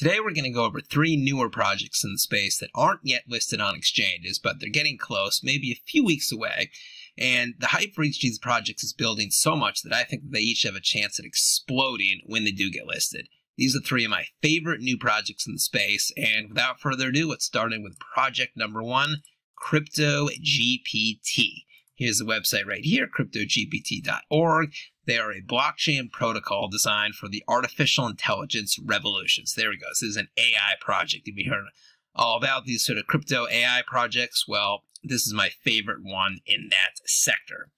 Today we're going to go over three newer projects in the space that aren't yet listed on exchanges, but they're getting close, maybe a few weeks away. And the hype for each of these projects is building so much that I think they each have a chance at exploding when they do get listed. These are three of my favorite new projects in the space, and without further ado, let's start in with project number one, Crypto GPT. Here's the website right here, cryptogpt.org. They are a blockchain protocol designed for the artificial intelligence revolutions. There we go. This is an AI project. You've been hearing all about these sort of crypto AI projects. Well, this is my favorite one in that sector.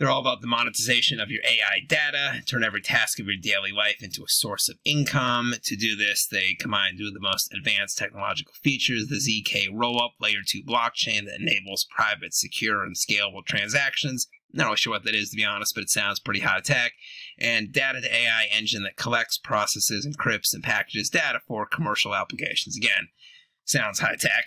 They're all about the monetization of your AI data, turn every task of your daily life into a source of income. To do this, they combine two of the most advanced technological features, the ZK rollup layer 2 blockchain that enables private, secure, and scalable transactions. Not really sure what that is, to be honest, but it sounds pretty high tech. And data to AI engine that collects, processes, encrypts, and packages data for commercial applications. Again, sounds high tech.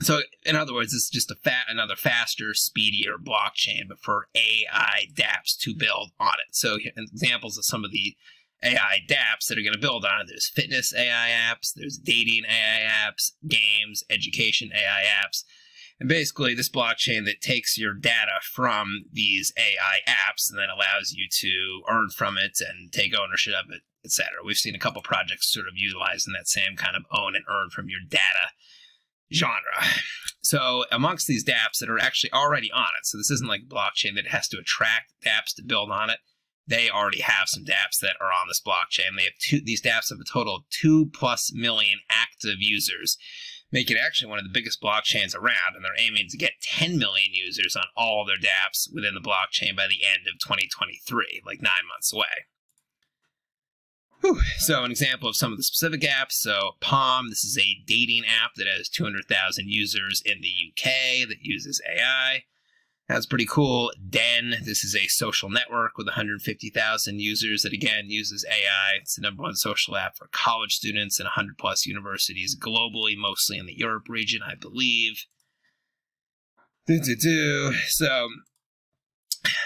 So, in other words, it's just a fat, another faster, speedier blockchain, but for AI dApps to build on it. So, examples of some of the AI dApps that are going to build on it. There's fitness AI apps, there's dating AI apps, games, education AI apps. And basically, this blockchain that takes your data from these AI apps and then allows you to earn from it and take ownership of it, etc. We've seen a couple projects sort of utilizing that same kind of own and earn from your data genre. So amongst these dApps that are actually already on it, so this isn't like blockchain that has to attract dApps to build on it. They already have some dApps that are on this blockchain. They have two, these dApps have a total of two plus million active users, make it actually one of the biggest blockchains around. And they're aiming to get 10 million users on all their dApps within the blockchain by the end of 2023, like nine months away. Whew. So an example of some of the specific apps. So Palm, this is a dating app that has 200,000 users in the UK that uses AI. That's pretty cool. Den, this is a social network with 150,000 users that again uses AI. It's the number one social app for college students in 100 plus universities globally, mostly in the Europe region, I believe. Do, do, do. So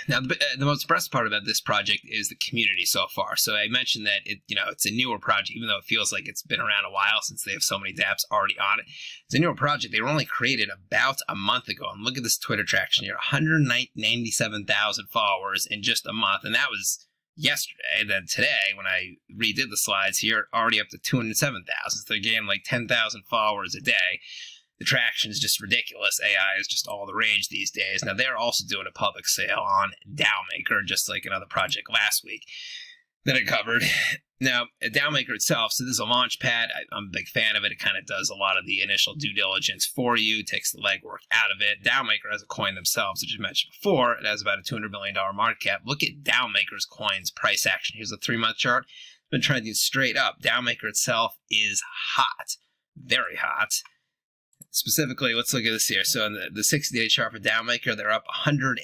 now, the, uh, the, most impressive part about this project is the community so far. So I mentioned that it, you know, it's a newer project, even though it feels like it's been around a while since they have so many dApps already on it. It's a newer project. They were only created about a month ago. And look at this Twitter traction here: 197,000 followers in just a month, and that was yesterday. Then today, when I redid the slides here, already up to 207,000. So they gained like 10,000 followers a day the traction is just ridiculous. AI is just all the rage these days. Now they're also doing a public sale on DAOmaker, just like another project last week that I covered. Now, DAOmaker itself, so this is a launch pad. I, am a big fan of it. It kind of does a lot of the initial due diligence for you, takes the legwork out of it. DAOmaker has a coin themselves, which I mentioned before. It has about a $200 million market cap. Look at DAOmaker's coin's price action. Here's a three-month chart. It's been trying to trending straight up. DAOmaker itself is hot, very hot specifically, let's look at this here. So in the, the 60 day chart for DAOmaker, they're up 108%.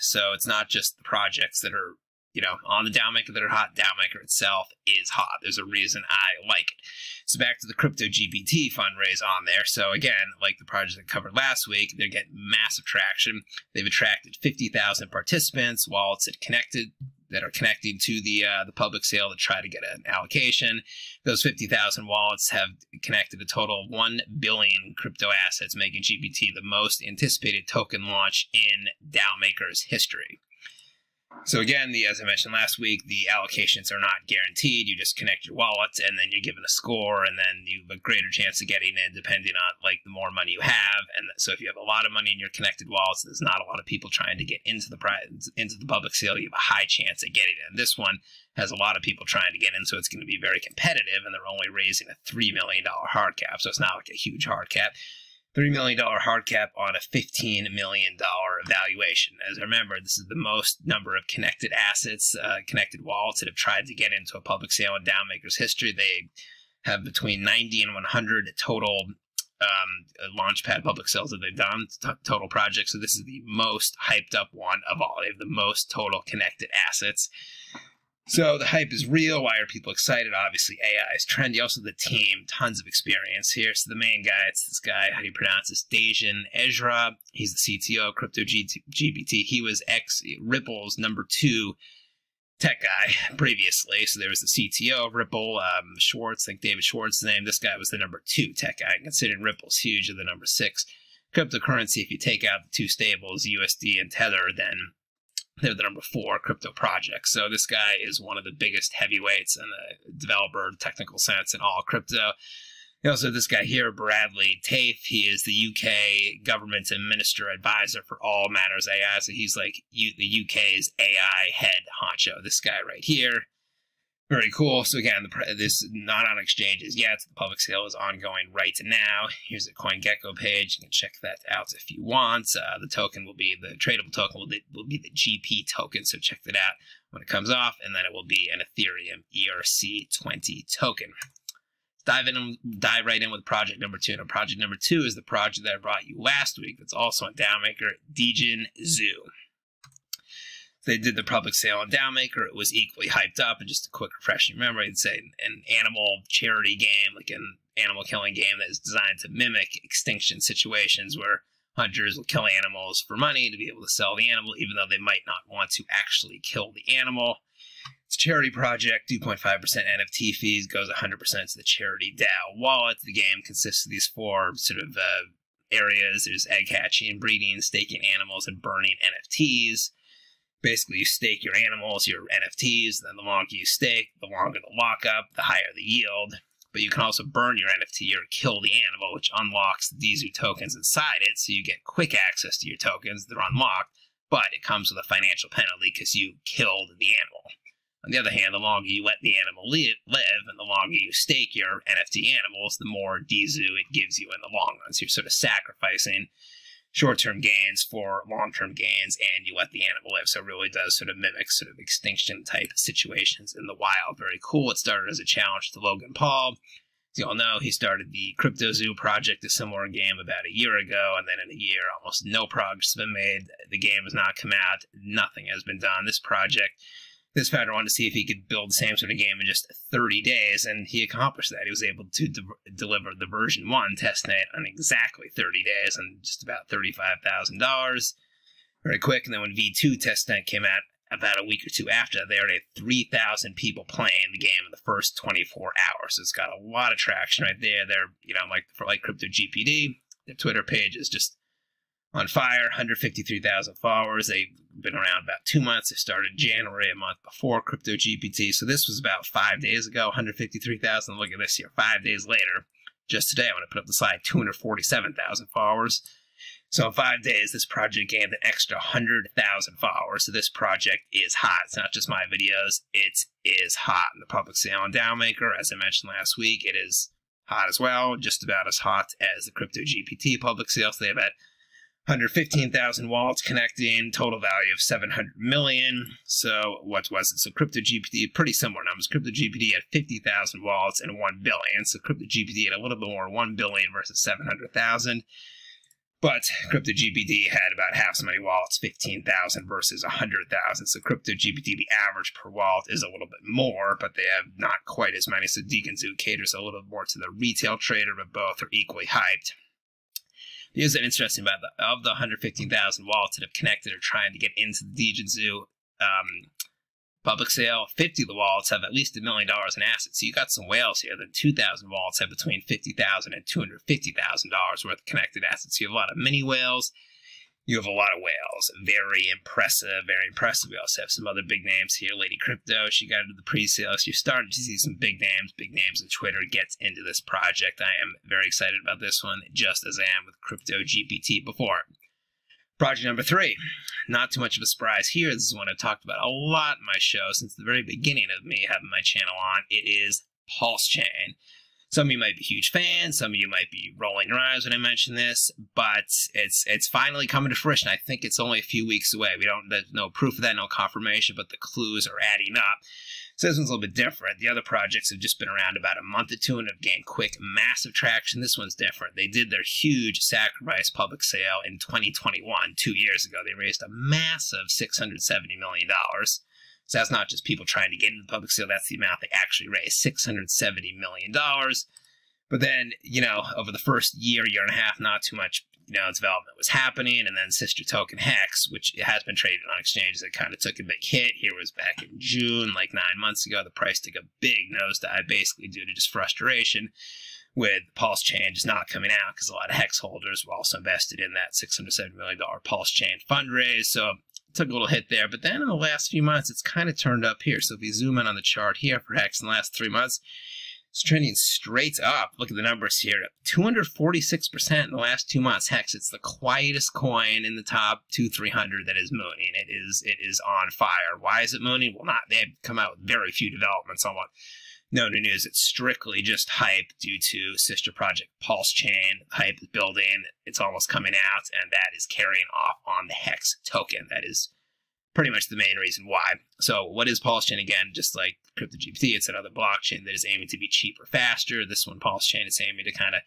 So it's not just the projects that are, you know, on the DAOmaker that are hot. DAOmaker itself is hot. There's a reason I like it. So back to the Crypto GPT fundraise on there. So again, like the project I covered last week, they're getting massive traction. They've attracted 50,000 participants, wallets connected that are connecting to the uh, the public sale to try to get an allocation. Those 50,000 wallets have connected a total of 1 billion crypto assets, making GPT the most anticipated token launch in DAO Maker's history. So again, the as I mentioned last week, the allocations are not guaranteed. You just connect your wallet, and then you're given a score, and then you have a greater chance of getting in, depending on like the more money you have. And so if you have a lot of money in your connected wallets, there's not a lot of people trying to get into the into the public sale. You have a high chance of getting in. This one has a lot of people trying to get in, so it's going to be very competitive. And they're only raising a three million dollar hard cap, so it's not like a huge hard cap. $3 million hard cap on a $15 million valuation. As I remember, this is the most number of connected assets, uh, connected wallets that have tried to get into a public sale in DAOmaker's history. They have between 90 and 100 total um, launchpad public sales that they've done, total projects. So this is the most hyped up one of all. They have the most total connected assets. So the hype is real. Why are people excited? Obviously, AI is trendy. Also, the team, tons of experience here. So the main guy, it's this guy. How do you pronounce this? Dejan Ezra. He's the CTO of Crypto GPT. He was ex Ripple's number two tech guy previously. So there was the CTO of Ripple, um, Schwartz, I think David Schwartz's name. This guy was the number two tech guy, considering Ripple's huge at the number six cryptocurrency. If you take out the two stables, USD and Tether, then they're the number four crypto project. So this guy is one of the biggest heavyweights in the developer technical sense in all crypto. Also, this guy here, Bradley Tafe, he is the UK government and minister advisor for all matters AI. So he's like the UK's AI head honcho. This guy right here. Very cool. So again, the, this is not on exchanges yet. The public sale is ongoing right now. Here's a CoinGecko page. You can check that out if you want. Uh, the token will be the tradable token will be, will be the GP token. So check that out when it comes off, and then it will be an Ethereum ERC20 token dive in dive right in with project number two. Now, project number two is the project that I brought you last week. That's also on DAOmaker, Degen Zoo. They did the public sale on DAOmaker. It was equally hyped up. And just a quick refresh. refreshing memory, it's a, an animal charity game, like an animal killing game that is designed to mimic extinction situations where hunters will kill animals for money to be able to sell the animal, even though they might not want to actually kill the animal. It's a charity project, 2.5% NFT fees, goes 100% to the charity DAO wallet. The game consists of these four sort of uh, areas. There's egg hatching, breeding, staking animals, and burning NFTs. Basically, you stake your animals, your NFTs, then the longer you stake, the longer the lockup, the higher the yield. But you can also burn your NFT or kill the animal, which unlocks the DZOO tokens inside it, so you get quick access to your tokens. They're unlocked, but it comes with a financial penalty because you killed the animal. On the other hand, the longer you let the animal live, and the longer you stake your NFT animals, the more DZOO it gives you in the long run. So you're sort of sacrificing short-term gains for long-term gains, and you let the animal live. So it really does sort of mimic sort of extinction type situations in the wild. Very cool. It started as a challenge to Logan Paul. As you all know, he started the Crypto Zoo project, a similar game, about a year ago, and then in a year, almost no progress has been made. The game has not come out. Nothing has been done. This project this founder wanted to see if he could build the same sort of game in just 30 days, and he accomplished that. He was able to de deliver the version 1 testnet in exactly 30 days and just about $35,000 very quick. And then when V2 testnet came out about a week or two after, they already had 3,000 people playing the game in the first 24 hours. So it's got a lot of traction right there. They're, you know, like for like Crypto GPT, their Twitter page is just on fire, 153,000 followers. They've been around about two months. They started January, a month before Crypto GPT. So this was about five days ago, 153,000. Look at this here, five days later. Just today, I'm going to put up the slide, 247,000 followers. So in five days, this project gained an extra 100,000 followers. So this project is hot. It's not just my videos. It is hot in the public sale on DAOmaker. As I mentioned last week, it is hot as well, just about as hot as the Crypto GPT public sale. So they have had 115,000 wallets connecting, total value of 700 million. So what was it? So Crypto GPT, pretty similar numbers. Crypto GPT had 50,000 wallets and 1 billion. So Crypto GPT had a little bit more, 1 billion versus 700,000. But Crypto GPT had about half so many wallets, 15,000 versus 100,000. So Crypto GPT, the average per wallet is a little bit more, but they have not quite as many. So Zoo caters a little more to the retail trader, but both are equally hyped. Here's an interesting about the, of the 115,000 wallets that have connected or trying to get into the Degen Zoo um, public sale, 50 of the wallets have at least a million dollars in assets. So you got some whales here. Then 2,000 wallets have between 50,000 and 250,000 dollars worth of connected assets. So you have a lot of mini whales you have a lot of whales. Very impressive, very impressive. We also have some other big names here. Lady Crypto, she got into the pre-sale. So you're starting to see some big names, big names in Twitter gets into this project. I am very excited about this one, just as I am with Crypto GPT before. Project number three. Not too much of a surprise here. This is one I've talked about a lot in my show since the very beginning of me having my channel on. It is Pulse Chain. Some of you might be huge fans. Some of you might be rolling your eyes when I mention this, but it's it's finally coming to fruition. I think it's only a few weeks away. We don't there's no proof of that, no confirmation, but the clues are adding up. So this one's a little bit different. The other projects have just been around about a month or two and have gained quick, massive traction. This one's different. They did their huge sacrifice public sale in 2021, two years ago. They raised a massive $670 million. So that's not just people trying to get into the public sale, that's the amount they actually raised $670 million. But then, you know, over the first year, year and a half, not too much you know, development was happening, and then sister token Hex, which has been traded on exchanges, it kind of took a big hit. Here was back in June, like nine months ago. The price took a big nosedive, basically due to just frustration with Pulse Chain just not coming out because a lot of Hex holders were also invested in that $670 million Pulse Chain fundraise. So took a little hit there. But then in the last few months, it's kind of turned up here. So if we zoom in on the chart here for Hex in the last three months, it's trending straight up. Look at the numbers here. 246% in the last two months. Hex, it's the quietest coin in the top two, 300 that is mooning. It is, it is on fire. Why is it mooning? Well, not, they've come out with very few developments on what no new news. It's strictly just hype due to sister project Pulse Chain. Hype is building. It's almost coming out, and that is carrying off on the Hex token. That is pretty much the main reason why. So what is Pulse Chain? Again, just like CryptoGPT, it's another blockchain that is aiming to be cheaper, faster. This one, Pulse Chain, is aiming to kind of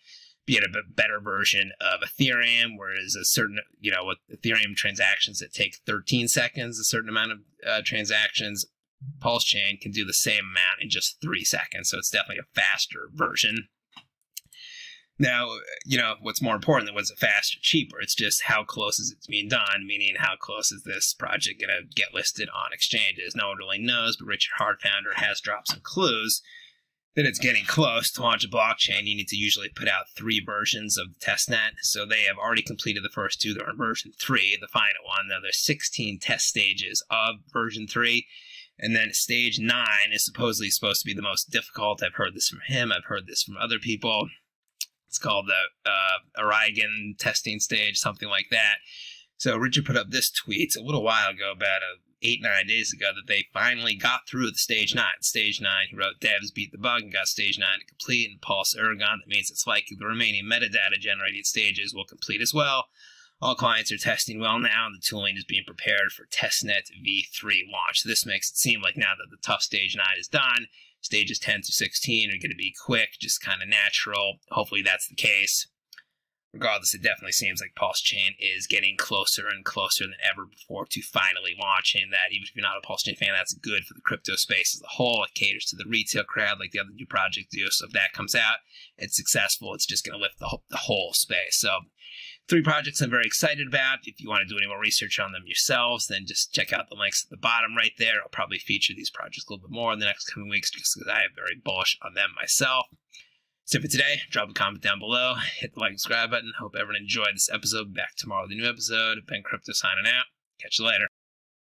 be a better version of Ethereum, whereas a certain, you know, with Ethereum transactions that take 13 seconds, a certain amount of uh, transactions, Pulse Chain can do the same amount in just three seconds. So it's definitely a faster version. Now, you know, what's more important than was it faster, cheaper? It's just how close is it being done, meaning how close is this project going to get listed on exchanges? No one really knows, but Richard Heart founder has dropped some clues that it's getting close to launch a blockchain. You need to usually put out three versions of the testnet. So they have already completed the first two. They're on version three, the final one. Now there's 16 test stages of version three. And then stage nine is supposedly supposed to be the most difficult. I've heard this from him. I've heard this from other people. It's called the uh, Erigon testing stage, something like that. So Richard put up this tweet a little while ago, about a, eight, nine days ago, that they finally got through the stage nine. Stage nine, he wrote, devs beat the bug and got stage nine to complete, and Pulse Erigon, that means it's likely the remaining metadata generated stages will complete as well. All clients are testing well now, and the tooling is being prepared for testnet v3 launch. This makes it seem like now that the tough stage 9 is done, stages 10 to 16 are going to be quick, just kind of natural. Hopefully that's the case. Regardless, it definitely seems like Pulse Chain is getting closer and closer than ever before to finally launching that. Even if you're not a Pulse Chain fan, that's good for the crypto space as a whole. It caters to the retail crowd like the other new projects do. So if that comes out, it's successful. It's just going to lift the whole, the whole space. So three projects I'm very excited about. If you want to do any more research on them yourselves, then just check out the links at the bottom right there. I'll probably feature these projects a little bit more in the next coming weeks just because I am very bullish on them myself. So for today, drop a comment down below, hit the like and subscribe button. Hope everyone enjoyed this episode. Back tomorrow with a new episode. Ben Crypto signing out. Catch you later.